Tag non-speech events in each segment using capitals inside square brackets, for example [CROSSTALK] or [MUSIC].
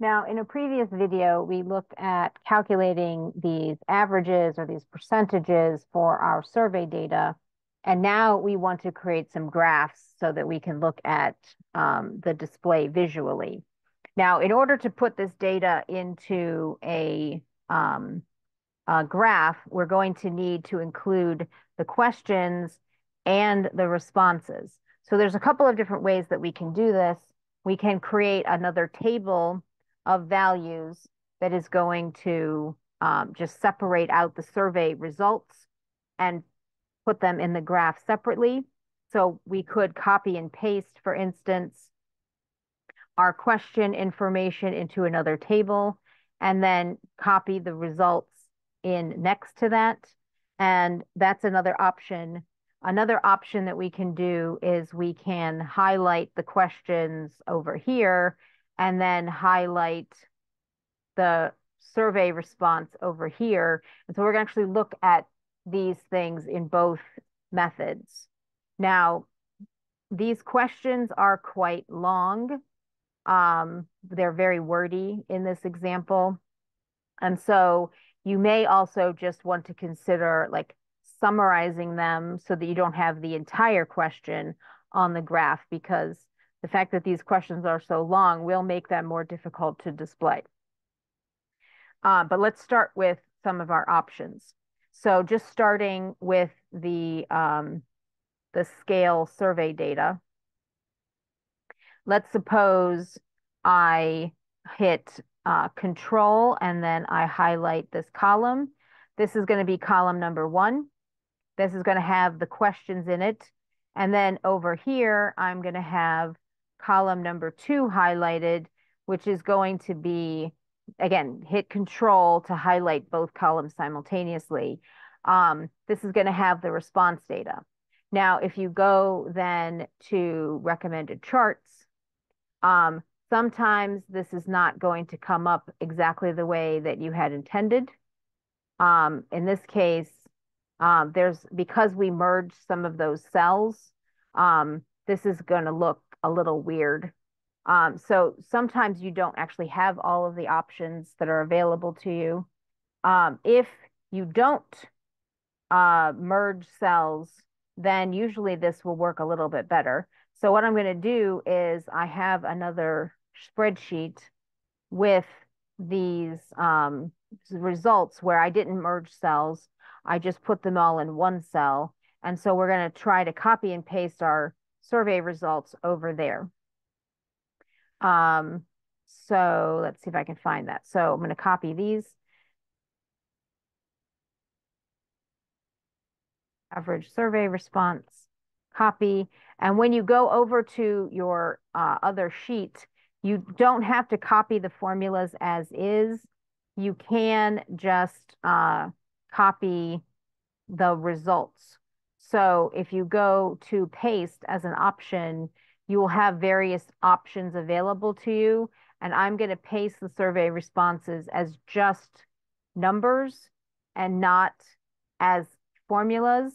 Now, in a previous video, we looked at calculating these averages or these percentages for our survey data. And now we want to create some graphs so that we can look at um, the display visually. Now, in order to put this data into a, um, a graph, we're going to need to include the questions and the responses. So there's a couple of different ways that we can do this. We can create another table of values that is going to um, just separate out the survey results and put them in the graph separately. So we could copy and paste, for instance, our question information into another table and then copy the results in next to that. And that's another option. Another option that we can do is we can highlight the questions over here and then highlight the survey response over here. And so we're going to actually look at these things in both methods. Now, these questions are quite long. Um, they're very wordy in this example. And so you may also just want to consider like summarizing them so that you don't have the entire question on the graph because the fact that these questions are so long will make them more difficult to display. Uh, but let's start with some of our options. So just starting with the, um, the scale survey data. Let's suppose I hit uh, control and then I highlight this column. This is going to be column number one. This is going to have the questions in it. And then over here, I'm going to have column number two highlighted, which is going to be, again, hit control to highlight both columns simultaneously. Um, this is going to have the response data. Now, if you go then to recommended charts, um, sometimes this is not going to come up exactly the way that you had intended. Um, in this case, um, there's because we merged some of those cells, um, this is going to look a little weird. Um, so sometimes you don't actually have all of the options that are available to you. Um, if you don't uh, merge cells, then usually this will work a little bit better. So what I'm going to do is I have another spreadsheet with these um, results where I didn't merge cells. I just put them all in one cell. And so we're going to try to copy and paste our survey results over there. Um, so let's see if I can find that. So I'm going to copy these. Average survey response, copy. And when you go over to your uh, other sheet, you don't have to copy the formulas as is. You can just uh, copy the results so if you go to paste as an option, you will have various options available to you. And I'm going to paste the survey responses as just numbers and not as formulas.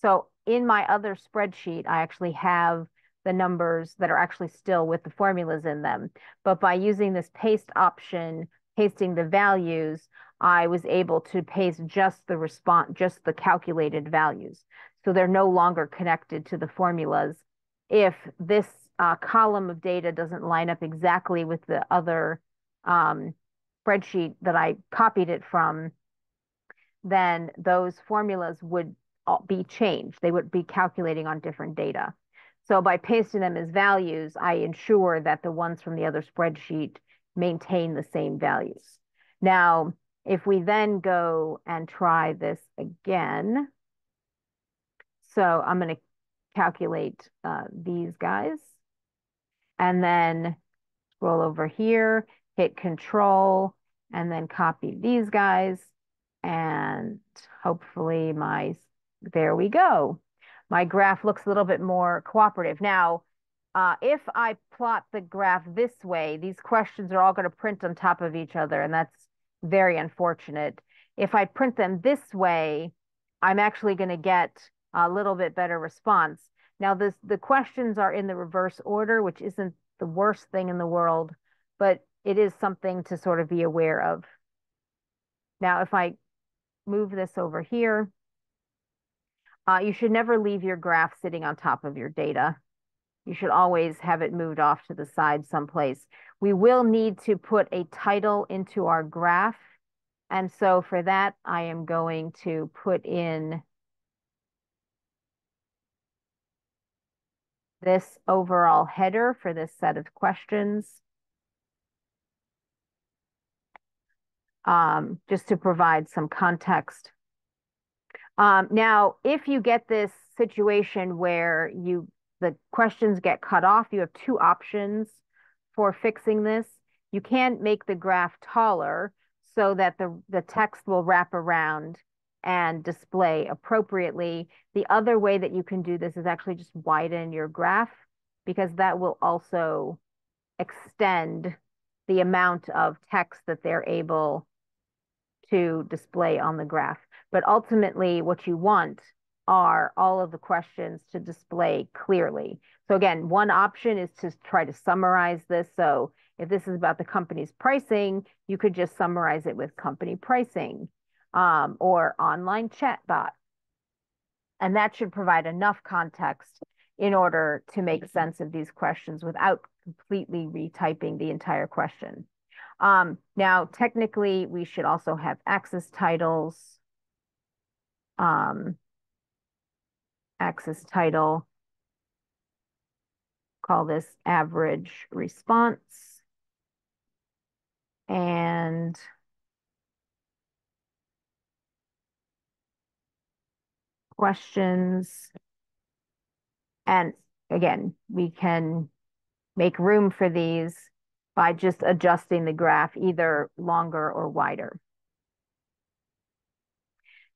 So in my other spreadsheet, I actually have the numbers that are actually still with the formulas in them. But by using this paste option, pasting the values, I was able to paste just the response, just the calculated values. So they're no longer connected to the formulas. If this uh, column of data doesn't line up exactly with the other um, spreadsheet that I copied it from, then those formulas would be changed. They would be calculating on different data. So by pasting them as values, I ensure that the ones from the other spreadsheet maintain the same values. Now, if we then go and try this again, so I'm going to calculate uh, these guys and then scroll over here, hit control, and then copy these guys. And hopefully my, there we go. My graph looks a little bit more cooperative. Now, uh, if I plot the graph this way, these questions are all going to print on top of each other, and that's very unfortunate. If I print them this way, I'm actually going to get a little bit better response. Now, this the questions are in the reverse order, which isn't the worst thing in the world, but it is something to sort of be aware of. Now, if I move this over here, uh, you should never leave your graph sitting on top of your data. You should always have it moved off to the side someplace. We will need to put a title into our graph. And so for that, I am going to put in this overall header for this set of questions. Um, just to provide some context. Um, now, if you get this situation where you the questions get cut off, you have two options for fixing this. You can make the graph taller so that the, the text will wrap around and display appropriately. The other way that you can do this is actually just widen your graph because that will also extend the amount of text that they're able to display on the graph. But ultimately, what you want are all of the questions to display clearly. So again, one option is to try to summarize this. So if this is about the company's pricing, you could just summarize it with company pricing um, or online chatbot. And that should provide enough context in order to make sense of these questions without completely retyping the entire question. Um, now, technically, we should also have axis titles, um, axis title, call this average response. And questions. And again, we can make room for these by just adjusting the graph either longer or wider.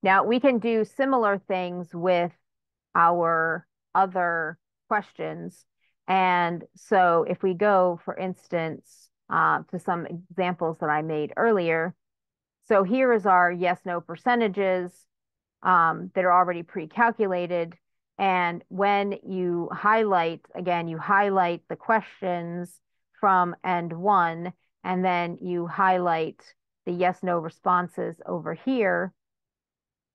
Now we can do similar things with our other questions. And so if we go, for instance, uh, to some examples that I made earlier. So here is our yes, no percentages um, that are already pre-calculated. And when you highlight, again, you highlight the questions from end one, and then you highlight the yes, no responses over here.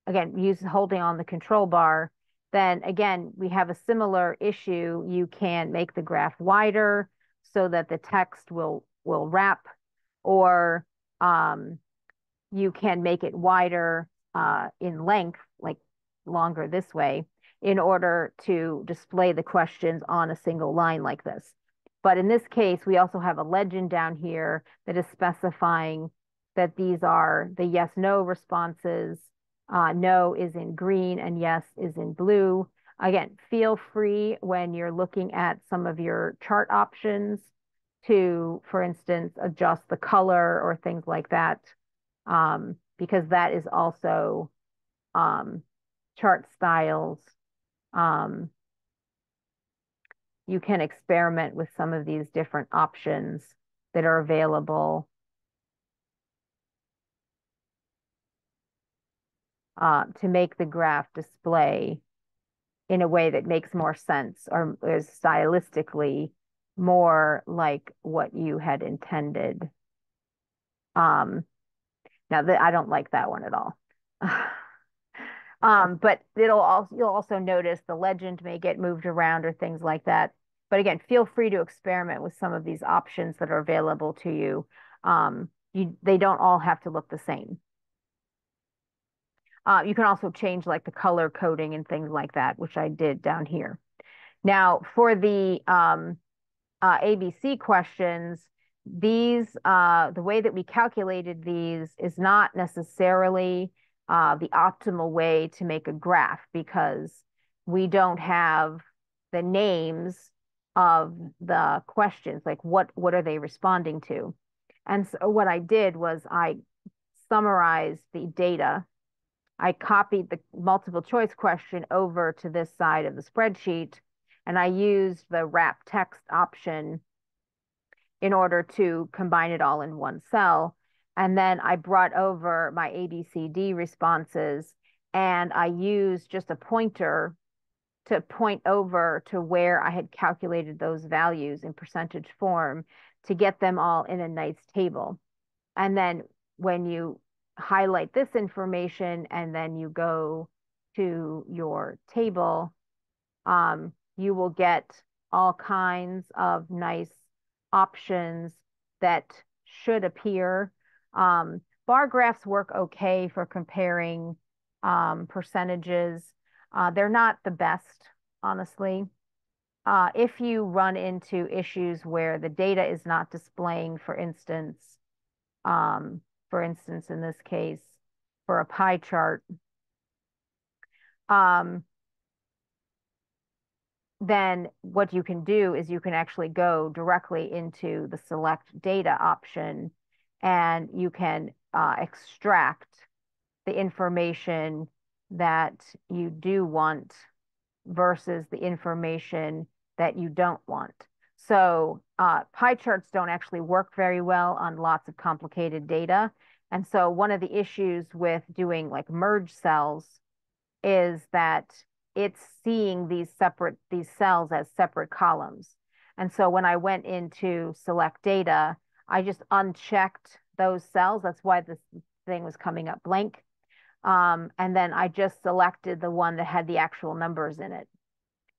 Again, use holding on the control bar. Then again, we have a similar issue. You can make the graph wider so that the text will, will wrap, or um, you can make it wider uh, in length, like longer this way, in order to display the questions on a single line like this. But in this case, we also have a legend down here that is specifying that these are the yes, no responses. Uh, no is in green and yes is in blue. Again, feel free when you're looking at some of your chart options to, for instance, adjust the color or things like that. Um, because that is also um, chart styles. Um, you can experiment with some of these different options that are available. Uh, to make the graph display in a way that makes more sense or is stylistically more like what you had intended. Um, now that I don't like that one at all. [SIGHS] um, but it'll also you'll also notice the legend may get moved around or things like that. But again, feel free to experiment with some of these options that are available to you. Um, you they don't all have to look the same. Uh, you can also change like the color coding and things like that, which I did down here. Now for the um, uh, ABC questions, these, uh, the way that we calculated these is not necessarily uh, the optimal way to make a graph because we don't have the names of the questions, like what, what are they responding to? And so what I did was I summarized the data. I copied the multiple choice question over to this side of the spreadsheet, and I used the wrap text option in order to combine it all in one cell. And then I brought over my ABCD responses and I used just a pointer to point over to where I had calculated those values in percentage form to get them all in a nice table. And then when you highlight this information and then you go to your table, um, you will get all kinds of nice options that should appear. Um, bar graphs work okay for comparing um, percentages. Uh, they're not the best, honestly. Uh, if you run into issues where the data is not displaying, for instance, um, for instance, in this case, for a pie chart, um, then what you can do is you can actually go directly into the select data option and you can uh, extract the information that you do want versus the information that you don't want. So uh, pie charts don't actually work very well on lots of complicated data. And so one of the issues with doing like merge cells is that it's seeing these separate these cells as separate columns. And so when I went into select data, I just unchecked those cells. That's why this thing was coming up blank. Um, and then I just selected the one that had the actual numbers in it.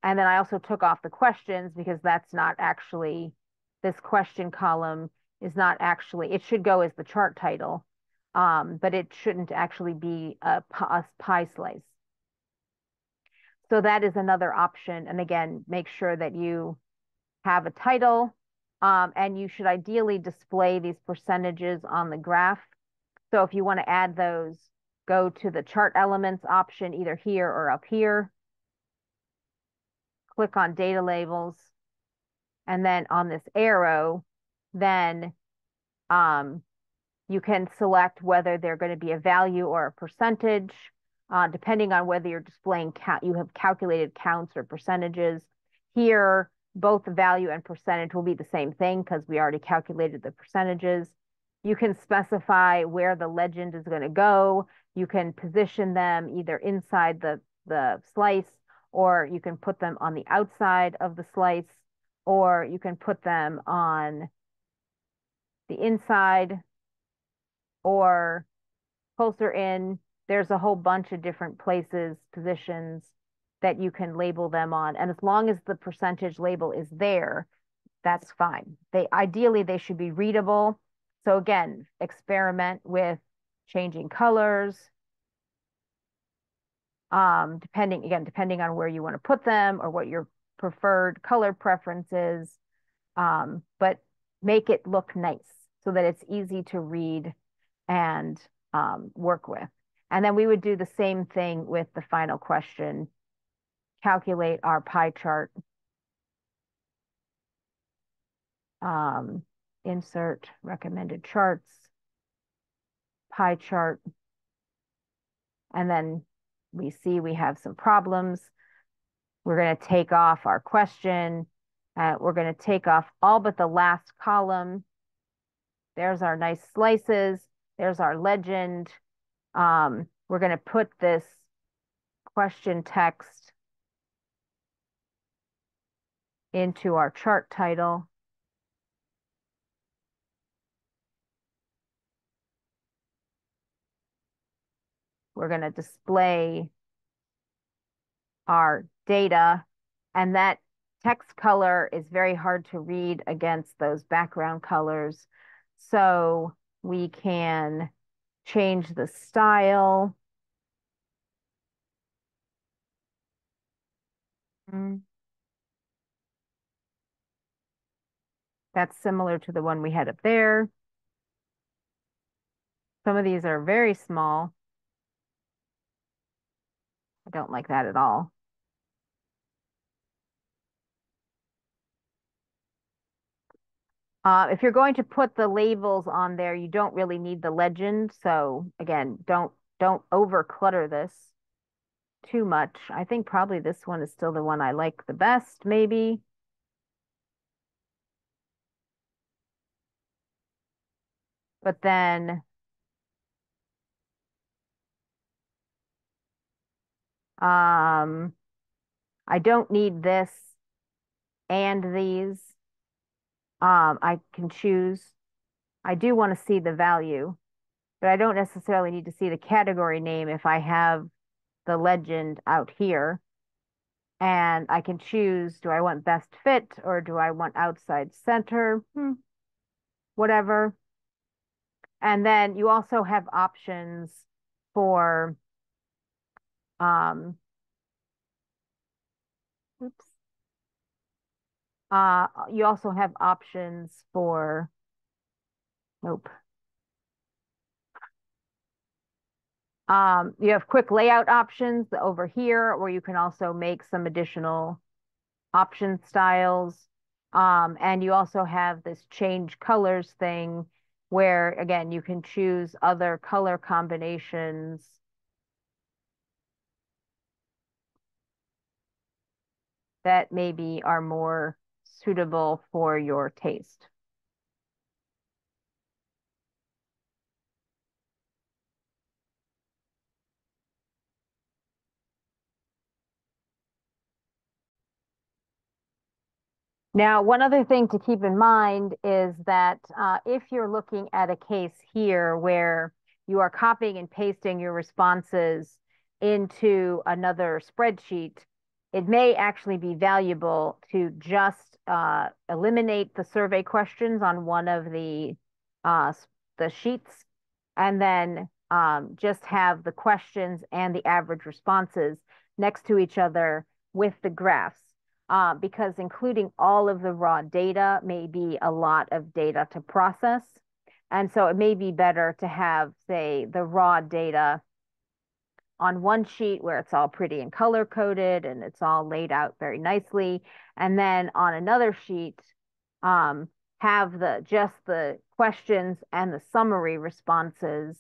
And then I also took off the questions because that's not actually, this question column is not actually, it should go as the chart title, um, but it shouldn't actually be a, a pie slice. So that is another option. And again, make sure that you have a title um, and you should ideally display these percentages on the graph. So if you want to add those, go to the chart elements option either here or up here. Click on data labels. And then on this arrow, then um, you can select whether they're going to be a value or a percentage uh, depending on whether you're displaying count, you have calculated counts or percentages. Here, both the value and percentage will be the same thing because we already calculated the percentages. You can specify where the legend is going to go. You can position them either inside the, the slice or you can put them on the outside of the slice or you can put them on the inside or closer in there's a whole bunch of different places, positions that you can label them on. And as long as the percentage label is there, that's fine. They ideally they should be readable. So again, experiment with changing colors. Um, depending again, depending on where you want to put them or what your preferred color preference is. Um, but make it look nice so that it's easy to read and um, work with. And then we would do the same thing with the final question, calculate our pie chart. Um, insert recommended charts, pie chart. And then we see we have some problems. We're going to take off our question. Uh, we're going to take off all but the last column. There's our nice slices. There's our legend. Um, we're going to put this question text into our chart title. We're going to display our data and that text color is very hard to read against those background colors. So we can change the style. Mm. That's similar to the one we had up there. Some of these are very small. I don't like that at all. Uh, if you're going to put the labels on there, you don't really need the legend. So again, don't don't over clutter this too much. I think probably this one is still the one I like the best, maybe. But then um I don't need this and these. Um, I can choose. I do want to see the value, but I don't necessarily need to see the category name if I have the legend out here. And I can choose, do I want best fit or do I want outside center? Hmm. Whatever. And then you also have options for um, oops. Uh, you also have options for, nope. Um, you have quick layout options over here, where you can also make some additional option styles. Um, and you also have this change colors thing where, again, you can choose other color combinations. that maybe are more suitable for your taste. Now, one other thing to keep in mind is that uh, if you're looking at a case here where you are copying and pasting your responses into another spreadsheet, it may actually be valuable to just uh, eliminate the survey questions on one of the uh, the sheets and then um, just have the questions and the average responses next to each other with the graphs uh, because including all of the raw data may be a lot of data to process. And so it may be better to have, say, the raw data on one sheet where it's all pretty and color coded and it's all laid out very nicely. And then on another sheet, um, have the just the questions and the summary responses,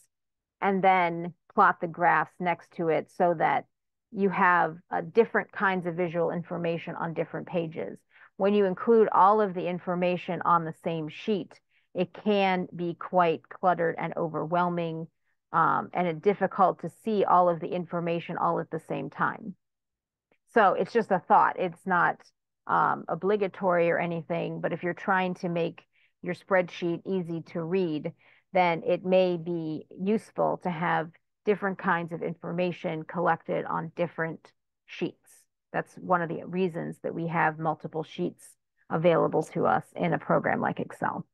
and then plot the graphs next to it so that you have uh, different kinds of visual information on different pages. When you include all of the information on the same sheet, it can be quite cluttered and overwhelming um, and it's difficult to see all of the information all at the same time. So it's just a thought. It's not um, obligatory or anything, but if you're trying to make your spreadsheet easy to read, then it may be useful to have different kinds of information collected on different sheets. That's one of the reasons that we have multiple sheets available to us in a program like Excel.